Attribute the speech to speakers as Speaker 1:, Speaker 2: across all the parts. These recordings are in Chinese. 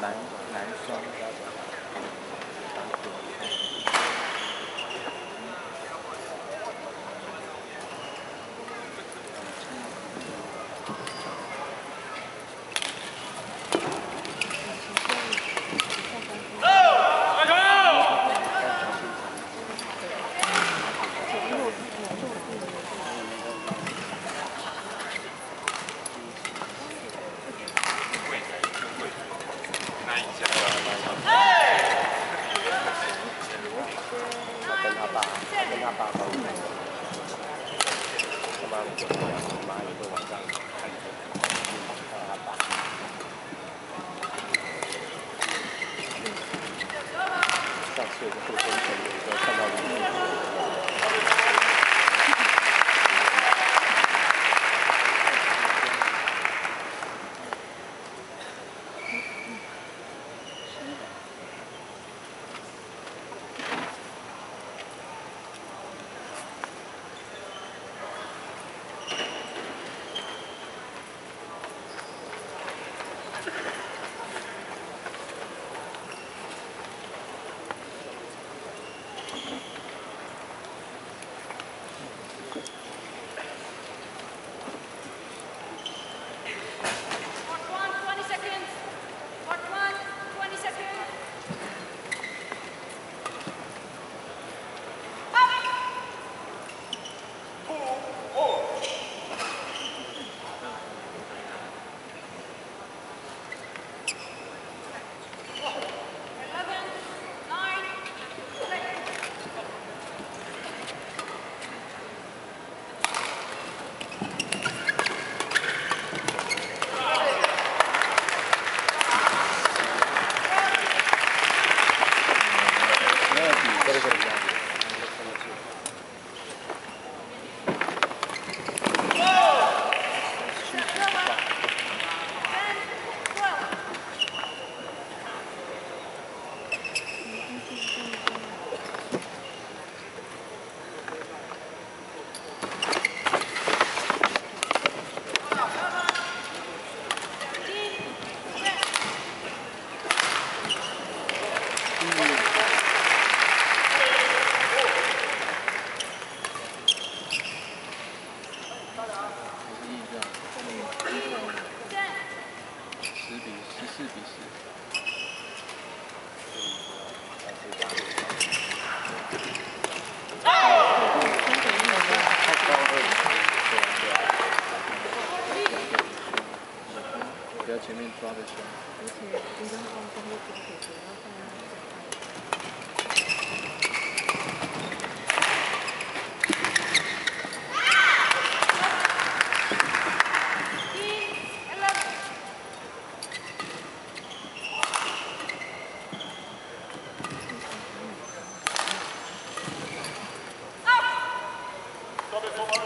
Speaker 1: 男男双那我我的妈妈有时，个会，然后他们就跑。
Speaker 2: Roberto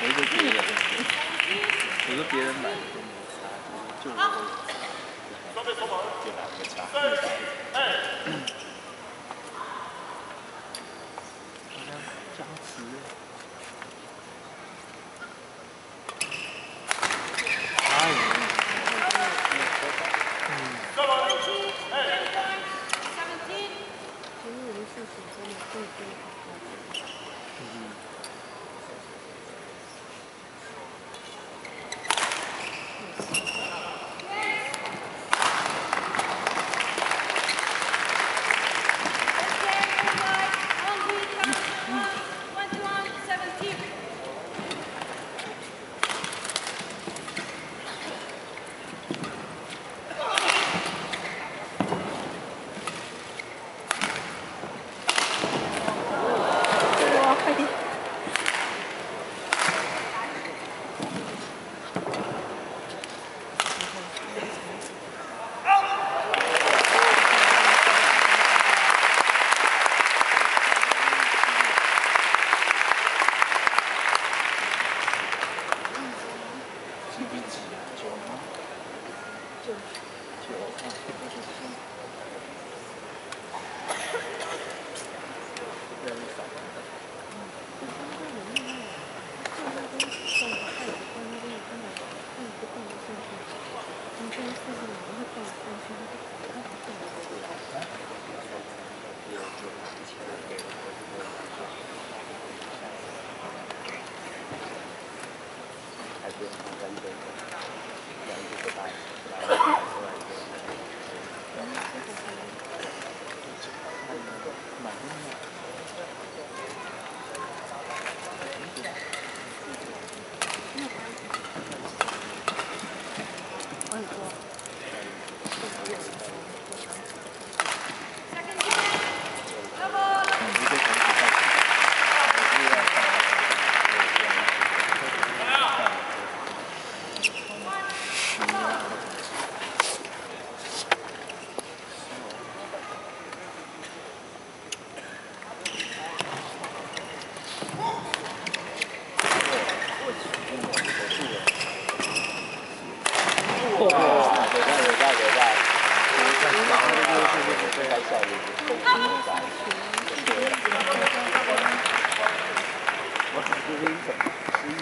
Speaker 3: 没说别人有才，别人买的？都没才，就是说有才华，
Speaker 1: 就拿个奖，我只是一种。